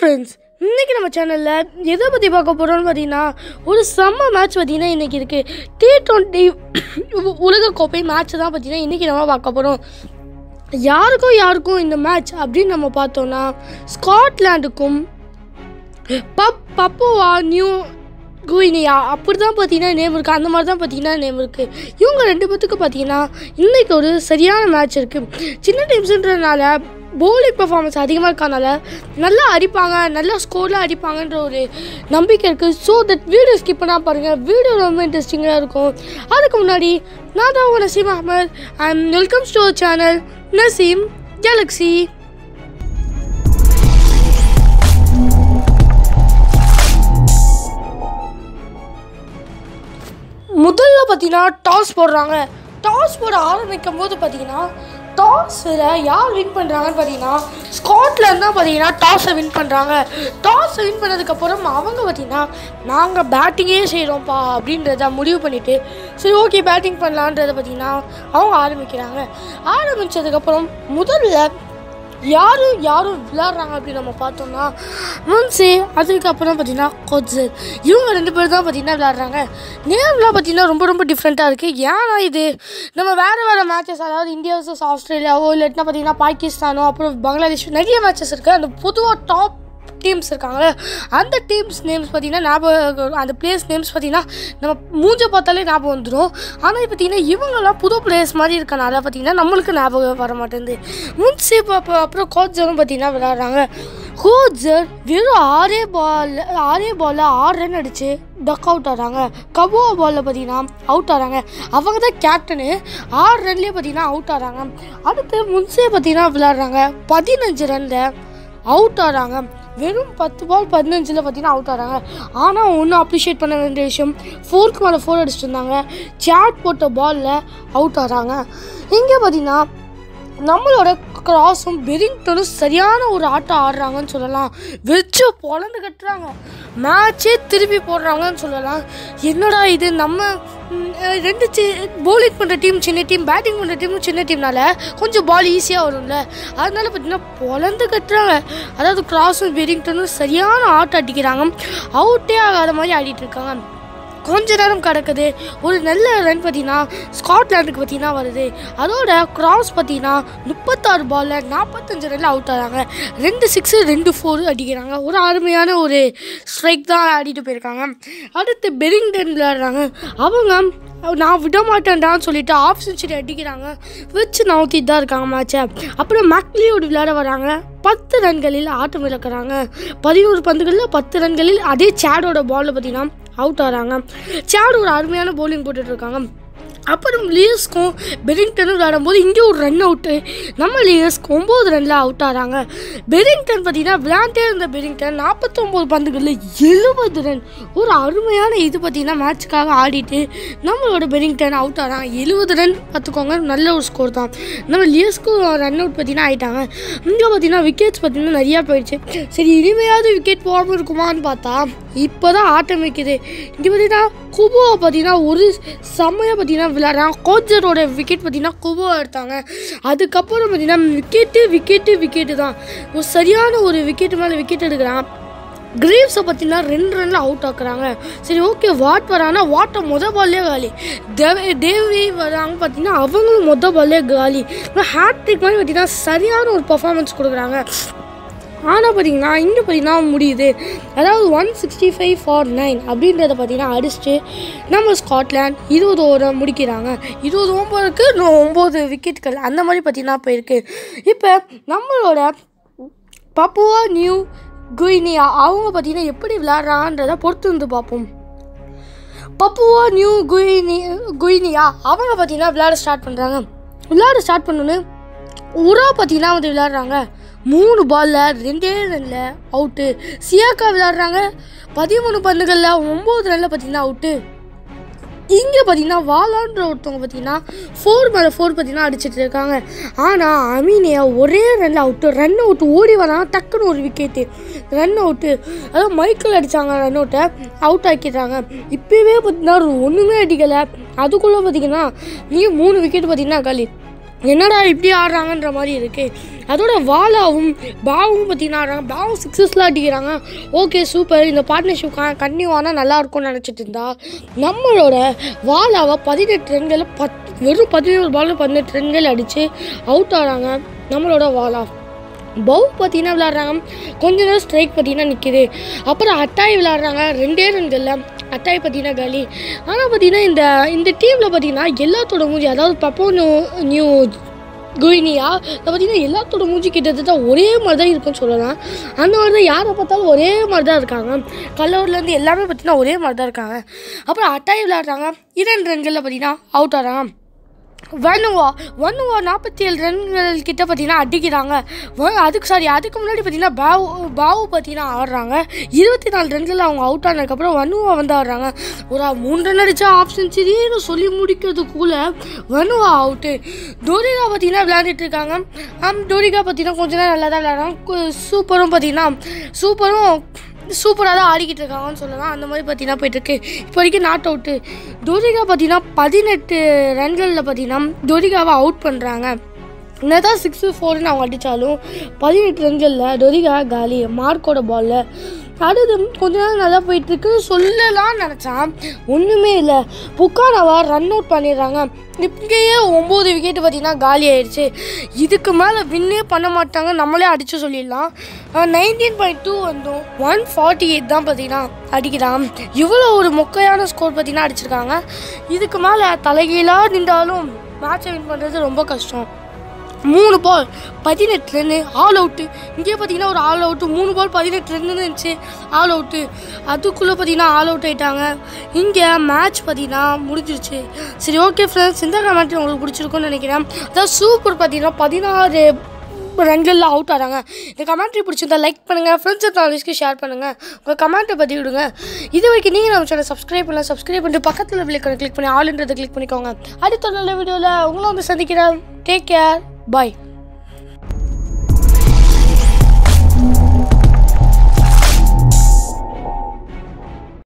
Friends இன்றைக்கி நம்ம சேனலில் எதை பற்றி பார்க்க போகிறோம்னு பார்த்தீங்கன்னா ஒரு செம்ம மேட்ச் பார்த்திங்கன்னா இன்றைக்கி இருக்குது டி டுவெண்ட்டி உலகக்கோப்பை மேட்ச் தான் பார்த்தீங்கன்னா இன்றைக்கி நம்ம பார்க்க போகிறோம் யாருக்கும் யாருக்கும் இந்த மேட்ச் அப்படின்னு நம்ம பார்த்தோன்னா ஸ்காட்லாண்டுக்கும் பப் பப்புவா நியூ குயினியா அப்படி தான் பார்த்தீங்கன்னா நேம் இருக்குது அந்த மாதிரி தான் பார்த்தீங்கன்னா நேம் இருக்குது இவங்க ரெண்டு பேத்துக்கு பார்த்தீங்கன்னா இன்றைக்கி ஒரு சரியான மேட்ச் இருக்குது சின்ன டீம்ஸுன்றதுனால பவுலிங் பர்ஃபார்மன்ஸ் அதிகமாக இருக்கனால நல்லா அடிப்பாங்க நல்லா ஸ்கோரில் அடிப்பாங்கன்ற ஒரு நம்பிக்கை இருக்குது ஸோ தட் வீடியோ ஸ்கிப் பண்ணால் பாருங்கள் வீடியோ ரொம்ப இன்ட்ரெஸ்டிங்காக இருக்கும். அதுக்கு முன்னாடி நான் தான் உங்கள் Naseem Ahmed and welcome to channel Naseem galaxy முதல்ல பார்த்தீங்கன்னா டாஸ் போடுறாங்க. டாஸ் போட ஆரம்பிக்கும் போது பார்த்தீங்கன்னா டாஸில் யார் வின் பண்ணுறாங்கன்னு பார்த்தீங்கன்னா ஸ்காட்லேருந்து தான் பார்த்தீங்கன்னா டாஸை வின் பண்ணுறாங்க டாஸை வின் பண்ணதுக்கப்புறம் அவங்க பார்த்தீங்கன்னா நாங்கள் பேட்டிங்கே செய்கிறோம்ப்பா அப்படின்றத முடிவு பண்ணிவிட்டு சரி ஓகே பேட்டிங் பண்ணலான்றதை பார்த்தீங்கன்னா அவங்க ஆரம்பிக்கிறாங்க. ஆரம்பித்ததுக்கப்புறம் முதல்ல யாரும் யாரும் விளாட்றாங்க அப்படின்னு நம்ம பார்த்தோம்னா முன்சி அதுக்கப்புறம் பார்த்தீங்கன்னா கொஜர் இவங்க ரெண்டு பேரும் தான் பார்த்தீங்கன்னா விளாட்றாங்க நேம்லாம் பார்த்தீங்கன்னா ரொம்ப ரொம்ப டிஃப்ரெண்ட்டாக இருக்குது ஏன்னா இது நம்ம வேறு வேறு மேட்சஸ் அதாவது இந்தியா வர்சஸ் ஆஸ்திரேலியாவோ இல்லாட்டினா பார்த்தீங்கன்னா பாகிஸ்தானோ அப்புறம் பங்களாதேஷ் நிறைய மேட்சஸ் இருக்குது அந்த பொதுவாக டாப் டீம்ஸ் இருக்காங்களே அந்த டீம்ஸ் நேம்ஸ் பார்த்தீங்கன்னா ஞாபகம் அந்த பிளேயர்ஸ் நேம்ஸ் பார்த்தீங்கன்னா நம்ம மூஞ்ச பார்த்தாலே ஞாபகம் வந்துடும் ஆனால் பார்த்தீங்கன்னா இவங்கெல்லாம் புது பிளேயர்ஸ் மாதிரி இருக்கனால பார்த்தீங்கன்னா நம்மளுக்கு ஞாபகம் வர மாட்டேங்குது. முன்சி அப்போ அப்புறம் கோச்சரும் பார்த்தீங்கன்னா விளாட்றாங்க கோச்சர் வெறும் ஆறே பால் ஆறே பாலில் ஆறு ரன் அடிச்சு டக் அவுட் ஆகிறாங்க கபோ பாலில் பார்த்தீங்கன்னா அவுட் ஆகிறாங்க அவங்க தான் கேப்டனு ஆறு ரன்லேயே பார்த்தீங்கன்னா அவுட் ஆகிறாங்க அடுத்து முன்சே பார்த்தீங்கன்னா விளாட்றாங்க பதினஞ்சு ரனில் அவுட் ஆகிறாங்க வெறும் பத்து பால் பதினஞ்சில் பார்த்தீங்கன்னா அவுட் ஆகிறாங்க ஆனால் ஒன்றும் அப்ரிஷியேட் பண்ண வேண்டிய விஷயம் ஃபோருக்கு மேலே ஃபோர் அடிச்சுட்டு இருந்தாங்க. சேட் போட்ட பாலில் அவுட் ஆகிறாங்க இங்கே பார்த்தீங்கன்னா நம்மளோட கிராஸும் பெரிங்டனும் சரியான ஒரு ஆட்டம் ஆடுறாங்கன்னு சொல்லலாம். வச்சு பொழந்து கட்டுறாங்க. மேட்சே திருப்பி போடுறாங்கன்னு சொல்லலாம். என்னடா இது? நம்ம ரெண்டு சி bowling பண்ணுற டீம் சின்ன டீம் பேட்டிங் பண்ணுற டீமும் சின்ன டீம்னால கொஞ்சம் பால் ஈஸியாக வரும்ல. அதனால பார்த்தீங்கன்னா பொலந்து கட்டுறாங்க அதாவது கிராஸும் வெரிங்டனும் சரியான ஆட்டம் அடிக்கிறாங்க. அவுட்டே ஆகாத மாதிரி ஆடிட்டு இருக்காங்க. கொஞ்ச நேரம் கிடக்குது. ஒரு நல்ல ரன் பார்த்தீங்கன்னா ஸ்காட்லாண்டுக்கு பார்த்தீங்கன்னா வருது. அதோட கிராஸ் பார்த்தீங்கன்னா முப்பத்தாறு பாலில் நாற்பத்தஞ்சு ரன்ல அவுட் ஆகிறாங்க. ரெண்டு சிக்ஸு ரெண்டு ஃபோர் அடிக்கிறாங்க. ஒரு அருமையான ஒரு ஸ்ட்ரைக் தான் ஆடிட்டு போயிருக்காங்க. அடுத்து பெரிங்டன் விளையாடுறாங்க. அவங்க நான் விட மாட்டேன்டான்னு சொல்லிட்டு ஆஃப் செஞ்சுரி அடிக்கிறாங்க. வச்சு நவுத்திட்டு தான் இருக்காங்க மேட்சை அப்புறம் மக்லியோடு விளையாட வராங்க. பத்து ரன்களில் ஆட்டம் இழக்கிறாங்க. பதினோரு பந்துகளில் பத்து ரன்களில் அதே சேடோட பாலில் பார்த்தீங்கன்னா அவுட் ஆகிறாங்க சேடு ஒரு அருமையான போலிங் போட்டுட்ருக்காங்க அப்புறம் லியர்ஸ்க்கும் பெரிங்டனும் விளையாடும்போது இங்கே ஒரு ரன் அவுட்டு நம்ம லியர்ஸ்க்கு ஒம்பது ரனில் அவுட் ஆகிறாங்க பெரிங்டன் பார்த்தீங்கன்னா விளையாண்டே இருந்த பெரிங்டன் நாற்பத்தொம்போது பந்துகளில் எழுபது ரன் ஒரு அருமையான இது பார்த்தீங்கன்னா மேட்சுக்காக ஆடிட்டு நம்மளோட பெரிங்டன் அவுட் ஆகிறாங்க எழுபது ரன் பார்த்துக்கோங்க நல்ல ஒரு ஸ்கோர் தான். நம்ம லியர்ஸ்க்கும் ரன் அவுட் பார்த்தீங்கன்னா ஆகிட்டாங்க இங்கே பார்த்தீங்கன்னா விக்கெட்ஸ் பார்த்தீங்கன்னா நிறையா போயிடுச்சு. சரி இனிமையாவது விக்கெட் போகாமல் இருக்குமான்னு பார்த்தா இப்போ தான் ஆட்டம் வைக்குது இங்கே பார்த்தீங்கன்னா குபோவை பார்த்தீங்கன்னா ஒரு செம்மையாக பார்த்தீங்கன்னா விளையாடுறாங்க. கோச்சரோட விக்கெட் பார்த்தீங்கன்னா குபோவை எடுத்தாங்க. அதுக்கப்புறம் பார்த்தீங்கன்னா விக்கெட்டு விக்கெட்டு விக்கெட்டு தான். ஒரு சரியான ஒரு விக்கெட்டு மேலே விக்கெட் எடுக்கிறான் கிரீவ்ஸை பார்த்தீங்கன்னா ரெண்டு ரனில் அவுட் ஆக்குறாங்க. சரி ஓகே வாட் வரானா வாட்டை மொதல் பால்லே காலி. தேவே தேவி வராங்க பார்த்தீங்கன்னா அவங்களும் மொதல் பால்லே காலி. ஹேட்ரிக் மாதிரி பார்த்தீங்கன்னா சரியான ஒரு பர்ஃபார்மன்ஸ் கொடுக்குறாங்க. ஆனால் பார்த்தீங்கன்னா இங்கே பார்த்தீங்கன்னா முடியுது. அதாவது one sixty five for nine அப்படின்றத பார்த்தீங்கன்னா அடிச்சுட்டு நம்ம ஸ்காட்லாண்ட் இருபது ஓவர் முடிக்கிறாங்க. இருபது ஓவருக்கு ஒம்பது விக்கெட்டுகள் அந்த மாதிரி பார்த்தீங்கன்னா போயிருக்கு. இப்போ நம்மளோட பப்புவா நியூ குயினியா அவங்க பார்த்தீங்கன்னா எப்படி விளையாடுறாங்கன்றத பொறுத்து வந்து பார்ப்போம். பப்புவா நியூ குயினி குயினியா அவங்க பார்த்தீங்கன்னா விளையாட ஸ்டார்ட் பண்ணுறாங்க விளையாட ஸ்டார்ட் பண்ணோன்னு உரா பார்த்தீங்கன்னா வந்து விளையாடுறாங்க. மூணு பாலில் ரெண்டே ரனில் அவுட்டு சியாக்கா விளாடுறாங்க பதிமூணு பந்துகளில் ஒம்பது ரனில் பார்த்தீங்கன்னா அவுட்டு இங்கே பார்த்தீங்கன்னா வாலான்ற ஒருத்தவங்க பார்த்தீங்கன்னா ஃபோர் மேலே ஃபோர் பார்த்தீங்கன்னா அடிச்சிட்டு இருக்காங்க. ஆனால் அமீனியா ஒரே ரன்னில் அவுட்டு ரன் அவுட்டு ஓடி வராங்க டக்குன்னு ஒரு விக்கெட்டு ரன் அவுட்டு அதாவது மைக்கிள் அடித்தாங்க ரன் அவுட்டை அவுட் ஆக்கிடுறாங்க. இப்போவே பார்த்தீங்கன்னா ஒன்றுமே அடிக்கலை. அதுக்குள்ளே பார்த்தீங்கன்னா நீ மூணு விக்கெட் பார்த்தீங்கன்னா காலி. என்னடா இப்படி ஆடுறாங்கன்ற மாதிரி இருக்கு. அதோட வாலாவும் பாவும் பார்த்தீங்கன்னா ஆடுறாங்க? பாவும் சிக்ஸஸ்லாம் அடிக்கிறாங்க. ஓகே சூப்பர் இந்த பார்ட்னர்ஷிப் கண்டினியூ ஆனால் நல்லா இருக்கும்னு நினச்சிட்டு இருந்தா நம்மளோட வாலாவை பதினெட்டு ரன்களை பத் வெறும் பதினேழு பால் பதினெட்டு ரன்கள் அடித்து அவுட் ஆகிறாங்க நம்மளோட வாலா. பவு பார்த்தீங்கன்னா விளாட்றாங்க கொஞ்ச நேரம் ஸ்ட்ரைக் பார்த்தீங்கன்னா நிற்கிது அப்புறம் அட்டாய் விளாட்றாங்க ரெண்டே ரன்களில் அத்தாய் பார்த்தீங்கன்னா காலி. ஆனால் பார்த்தீங்கன்னா இந்த இந்த டீமில் பார்த்தீங்கன்னா எல்லாத்தோட மூஞ்சி அதாவது பப்போ நியூ நியூ குயினியா இதை பார்த்தீங்கன்னா எல்லாத்தோட மூஞ்சி கிட்டத்தட்ட ஒரே மாதிரி தான் இருக்குன்னு சொல்லலாம். அந்த மாதிரி தான் யாரை பார்த்தாலும் ஒரே மாதிரி தான் இருக்காங்க கல்லூர்லேருந்து எல்லாமே பார்த்தீங்கன்னா ஒரே மாதிரி தான் இருக்காங்க. அப்புறம் அட்டாய் விளாட்றாங்க இரண்டு ரன்களில் பார்த்தீங்கன்னா அவுட் ஆகிறாங்க வனுவா வனுவா நாற்பத்தி ஏழு ரன்கள் கிட்ட பார்த்தீங்கன்னா அடிக்கிறாங்க. வ- அதுக்கு சாரி அதுக்கு முன்னாடி பார்த்தீங்கன்னா பாவு பாவு பார்த்தீங்கன்னா ஆடுறாங்க. இருபத்தி நாலு ரன்கள் அவங்க அவுட் ஆனதுக்கப்புறம் வனுவா வந்து ஆடுறாங்க. ஒரு மூணு ரன் அடிச்சா ஆஃப் செஞ்சுரின்னு சொல்லி முடிக்கிறதுக்குள்ள வனுவா அவுட்டு டோரிகா பார்த்தீங்கன்னா விளையாண்டுட்டு இருக்காங்க. டோரிகா பார்த்தீங்கன்னா கொஞ்ச நேரம் நல்லா தான் விளையாடுறாங்க சூப்பரும் பார்த்தீங்கன்னா சூப்பரும் சூப்பராக தான் ஆடிக்கிட்டு இருக்காங்கன்னு சொல்லலாம். அந்த மாதிரி பார்த்தீங்கன்னா போயிட்டுருக்கு. இப்போ வரைக்கும் நாட் அவுட்டு டோரிகா பார்த்தீங்கன்னா பதினெட்டு ரன்களில் பார்த்தீங்கன்னா தோரிகாவை அவுட் பண்ணுறாங்க என்னதான் சிக்ஸு ஃபோர்னு அவங்க அடித்தாலும் பதினெட்டு ரன்களில் டொரிகா காலி மார்க்கோட பாலில் நடுதும் கொஞ்ச நேரம் நல்லா போயிட்டுருக்கு. சொல்லலாம்னு நினச்சான். ஒன்றுமே இல்லை. புக்கானவா ரன் அவுட் பண்ணிடுறாங்க. இப்படியே ஒம்பது விக்கெட்டு பார்த்தீங்கன்னா காலி ஆயிடுச்சு. இதுக்கு மேலே வின்னே பண்ண மாட்டாங்க. நம்மளே அடித்து சொல்லிடலாம். நைன்டீன் பாயிண்ட் டூ வந்தோம் ஒன் ஃபார்ட்டி எயிட் தான் பார்த்தீங்கன்னா அடிக்கிறான். இவ்வளோ ஒரு மொக்கையான ஸ்கோர் பார்த்தீங்கன்னா அடிச்சிருக்காங்க. இதுக்கு மேலே தலைகீழாக நின்றாலும் மேட்சை வின் பண்ணுறது ரொம்ப கஷ்டம். மூணு பால் பதினெட்டு ரன்னு ஆல் அவுட்டு இங்கே பார்த்தீங்கன்னா ஒரு ஆல் அவுட்டு மூணு பால் பதினெட்டு ரன்னு இருந்துச்சு. ஆல் அவுட்டு அதுக்குள்ளே பார்த்தீங்கன்னா ஆல் அவுட் ஆயிட்டாங்க. இங்கே மேட்ச் பார்த்தீங்கன்னா முடிஞ்சிருச்சு. சரி ஓகே ஃப்ரெண்ட்ஸ் இந்த கமெண்ட் உங்களுக்கு பிடிச்சிருக்கும்னு நினைக்கிறேன். அதாவது சூப்பர் பார்த்தீங்கன்னா பதினாறு ரன்களில் அவுட் ஆகிறாங்க இந்த கமெண்ட்ரி பிடிச்சிருந்தா லைக் பண்ணுங்கள் ஃப்ரெண்ட்ஸ் அண்ட் நாலேஜ்க்கு ஷேர் பண்ணுங்கள் உங்கள் கமெண்ட்டை பற்றி விடுங்க. இது வரைக்கும் நீங்கள் நம்ம சேனல் சப்ஸ்கிரைப் பண்ணலாம் சப்ஸ்கிரைப் பண்ணிட்டு பக்கத்தில் விளக்கணும் கிளிக் பண்ணி ஆளுன்றதை கிளிக் பண்ணிக்கோங்க. அடுத்த நல்ல வீடியோவில் உங்களை வந்து சந்திக்கிறேன். Take care Bye.